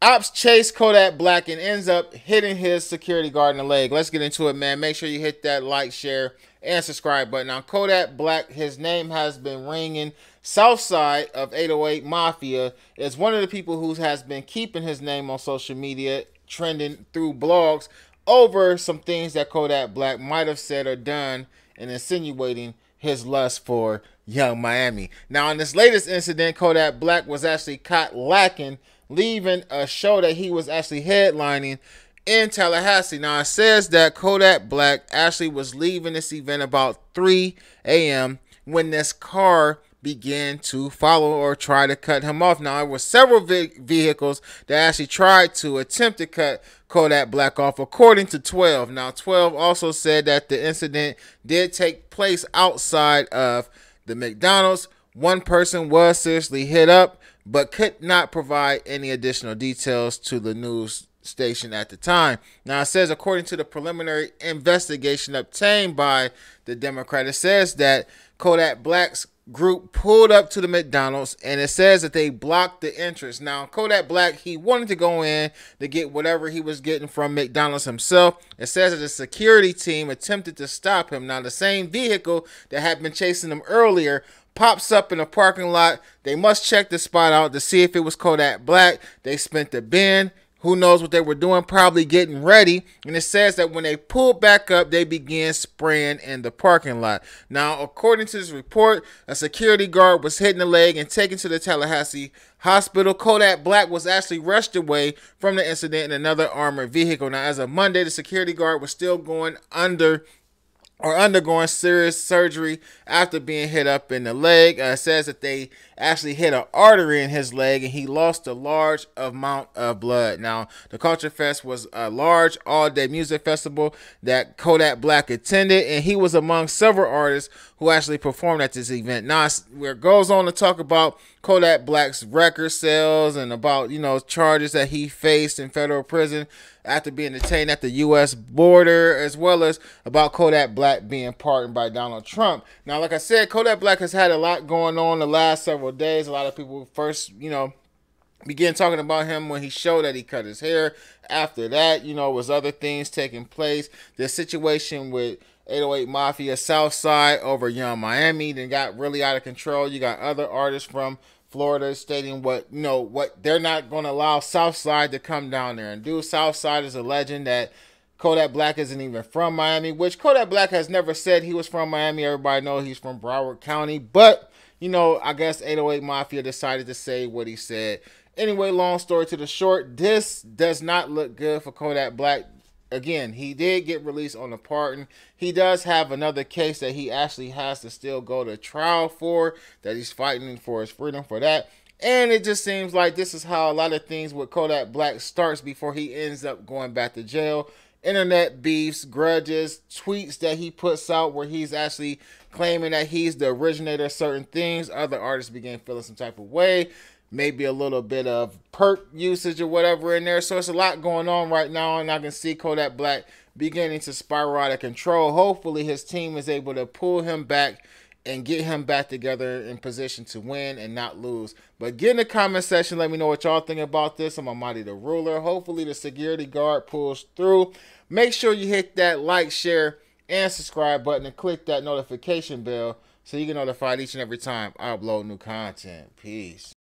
Ops chase Kodak Black and ends up hitting his security guard in the leg. Let's get into it, man. Make sure you hit that like, share, and subscribe button. Now, Kodak Black, his name has been ringing. Southside of 808 Mafia is one of the people who has been keeping his name on social media, trending through blogs over some things that Kodak Black might have said or done and insinuating his lust for Yung Miami. Now, in this latest incident, Kodak Black was actually caught lacking leaving a show that he was actually headlining in Tallahassee. Now it says that Kodak Black actually was leaving this event about 3 a.m. when this car began to follow or try to cut him off. Now, there were several vehicles that actually tried to attempt to cut Kodak Black off, according to 12. Now, 12 also said that the incident did take place outside of the McDonald's. One person was seriously hit up but could not provide any additional details to the news station at the time. Now, it says, according to the preliminary investigation obtained by the Democrat, it says that Kodak Black's group pulled up to the McDonald's and it says that they blocked the entrance. Now, Kodak Black, he wanted to go in to get whatever he was getting from McDonald's himself. It says that the security team attempted to stop him. Now, the same vehicle that had been chasing him earlier pops up in a parking lot. They must check the spot out to see if it was Kodak Black. They spent the bin. Who knows what they were doing? Probably getting ready. And it says that when they pulled back up, they began spraying in the parking lot. Now, according to this report, a security guard was hit in the leg and taken to the Tallahassee hospital. Kodak Black was actually rushed away from the incident in another armored vehicle. Now, as of Monday, the security guard was still going under or undergoing serious surgery after being hit up in the leg. Uh, says that they actually hit an artery in his leg and he lost a large amount of blood. Now, the Culture Fest was a large all day music festival that Kodak Black attended, and he was among several artists who actually performed at this event. Now, it goes on to talk about Kodak Black's record sales and about, you know, charges that he faced in federal prison after being detained at the U.S. border, as well as about Kodak Black being pardoned by Donald Trump. Now, like I said, Kodak Black has had a lot going on the last several days. A lot of people first, you know, began talking about him when he showed that he cut his hair. After that, you know, was other things taking place. The situation with 808 Mafia Southside over Yung Miami then got really out of control. You got other artists from Florida stating what you know what they're not going to allow Southside to come down there and do. Southside is a legend that Kodak Black isn't even from Miami, which Kodak Black has never said he was from Miami. Everybody know he's from Broward County, but you know, I guess 808 Mafia decided to say what he said. Anyway, long story to the short, this does not look good for Kodak Black. Again, he did get released on a pardon. He does have another case that he actually has to still go to trial for, that he's fighting for his freedom for that. And it just seems like this is how a lot of things with Kodak Black starts before he ends up going back to jail internet beefs, grudges, tweets that he puts out where he's actually claiming that he's the originator of certain things. Other artists begin feeling some type of way. Maybe a little bit of perk usage or whatever in there. So it's a lot going on right now, and I can see Kodak Black beginning to spiral out of control. Hopefully, his team is able to pull him back and get him back together in position to win and not lose. But get in the comment section. Let me know what y'all think about this. I'm Amadi the Ruler. Hopefully the security guard pulls through. Make sure you hit that like, share, and subscribe button and click that notification bell so you get notified each and every time I upload new content. Peace.